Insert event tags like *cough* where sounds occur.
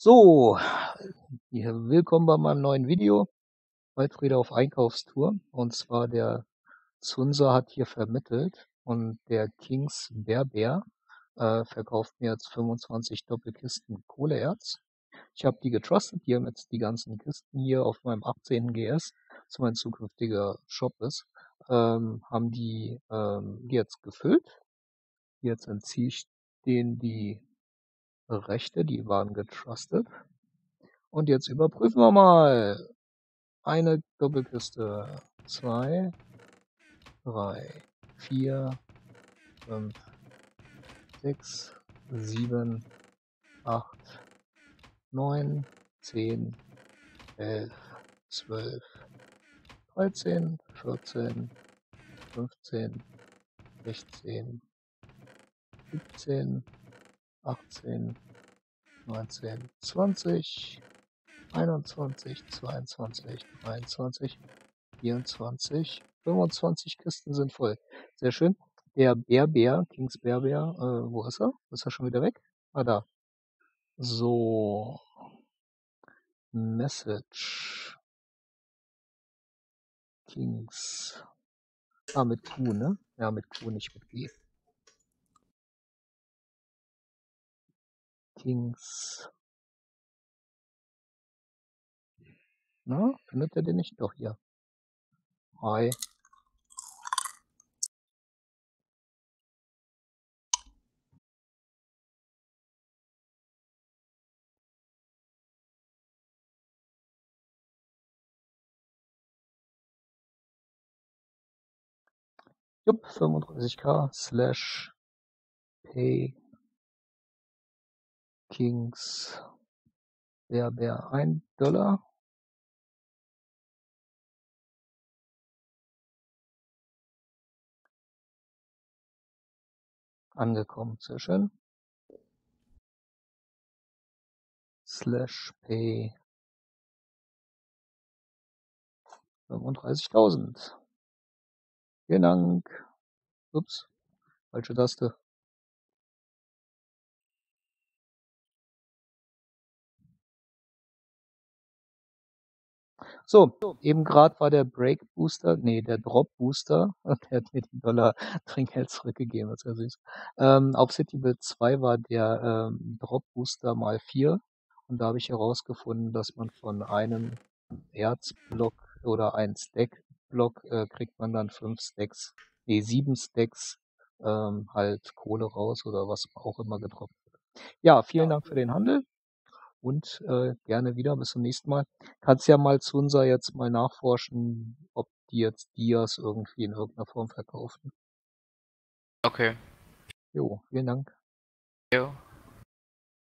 So, willkommen bei meinem neuen Video. Wieder auf Einkaufstour. Und zwar der Zunser hat hier vermittelt und der Kings Bärbär äh, verkauft mir jetzt 25 Doppelkisten Kohleerz. Ich habe die getrustet, die haben jetzt die ganzen Kisten hier auf meinem 18. GS, das mein zukünftiger Shop ist, ähm, haben die ähm, jetzt gefüllt. Jetzt entziehe ich denen die Rechte, die waren getrustet. Und jetzt überprüfen wir mal. Eine Doppelkiste. Zwei, drei, vier, fünf, sechs, sieben, acht, neun, zehn, elf, zwölf, dreizehn, vierzehn, fünfzehn, sechzehn, siebzehn, achtzehn, neunzehn, zwanzig, einundzwanzig, zweiundzwanzig, dreiundzwanzig, vierundzwanzig, fünfundzwanzig Kisten sind voll. Sehr schön. Der Bärbär, Kings Bärbär, äh, wo ist er? Ist er schon wieder weg? Ah, da. So. Message. Kings. Ah, mit Q, ne? Ja, mit Q, nicht mit G. Kings. Na, findet er den nicht? Doch, hier. Hi. Jupp, 35k slash pay Kings Bär 1 Dollar. Angekommen, sehr schön. Slash pay 35.000. Vielen Dank. Ups, falsche Taste. So, eben gerade war der Break Booster, nee, der Drop Booster, *laughs* der hat mir die Dollar Trinkgeld zurückgegeben, das ist ja süß. Ähm, auf Citybuild 2 war der ähm, Drop Booster mal 4 und da habe ich herausgefunden, dass man von einem Erzblock oder ein Stack-Block äh, kriegt man dann fünf Stacks, nee, sieben Stacks ähm, halt Kohle raus oder was auch immer gedroppt wird. Ja, vielen Dank für den Handel und äh, gerne wieder. Bis zum nächsten Mal. Kannst ja mal zu unser jetzt mal nachforschen, ob die jetzt Dias irgendwie in irgendeiner Form verkaufen. Okay. Jo, vielen Dank. Jo.